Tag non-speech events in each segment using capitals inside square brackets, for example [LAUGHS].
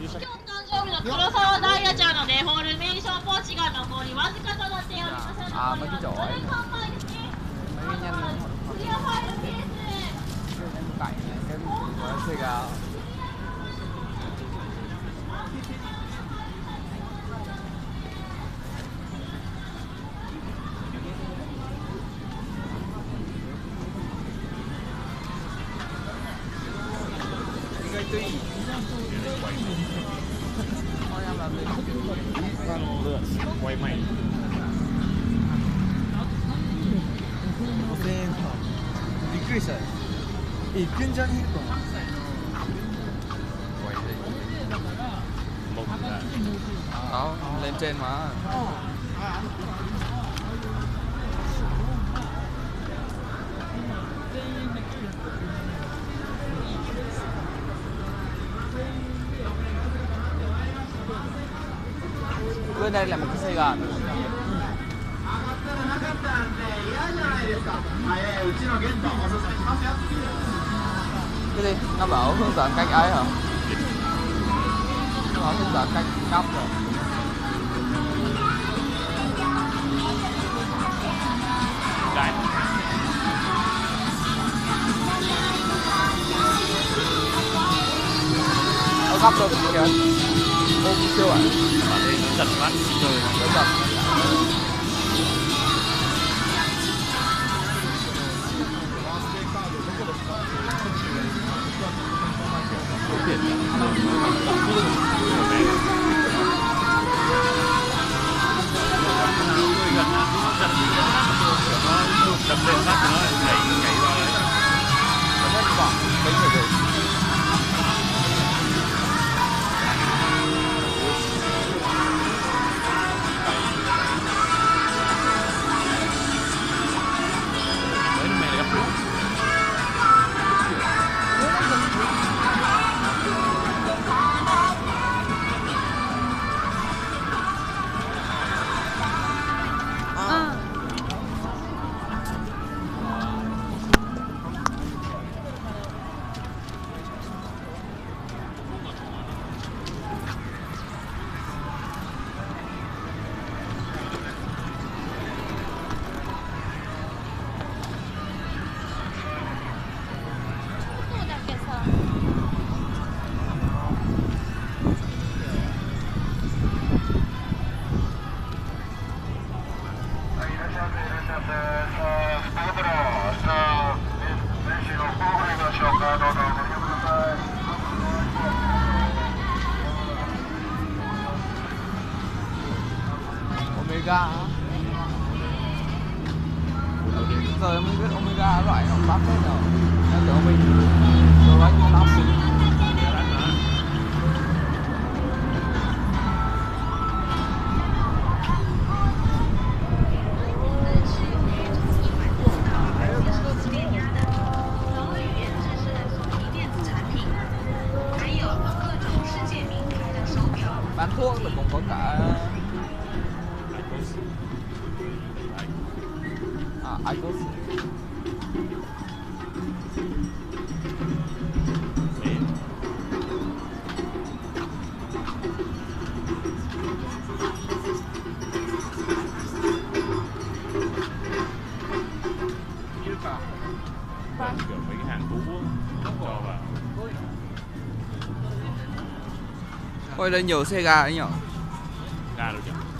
日誕生日の黒沢ダイヤちゃんのデフォルメーションポーチが残りわずかとなっております。あ、で。Ivan Lance, quay mày 센터 리크리셜 이 굉장히 힘들어 một là lên trên mà. bên đây là một cái Sài Gòn cái gì nó bảo hướng dẫn cách ấy hả nó bảo hướng dẫn cách nóc rồi Đây. Ở góc đâu kìa. Ô, chưa ạ. À? Ở đây nó giật Omega giờ em mới biết Omega loại nó đắt hết rồi, em tưởng mình đồ bánh nó đắt bán thuốc thì cũng có cả à Icos kiểu mấy cái hàng cũ cho vào Ôi đây nhiều xe gà đấy nhở? Ga được chưa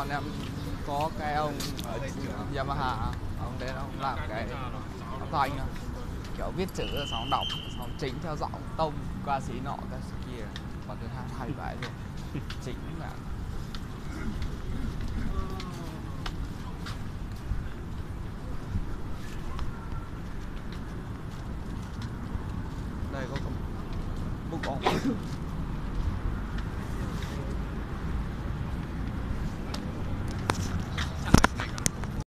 bọn em có cái ông ở Yamaha ông đến ông làm cái âm thanh kiểu viết chữ xong đọc xong chỉnh theo giọng tông ca sĩ nọ ca sĩ kia. Còn thứ hai hay vậy luôn. [LAUGHS] Chỉnh là đây có bút bóng [COUGHS]